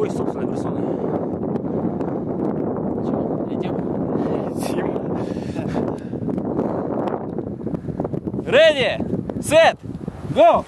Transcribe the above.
Ой, собственной персоной. Чего, летим? Летим. Ready, set, go!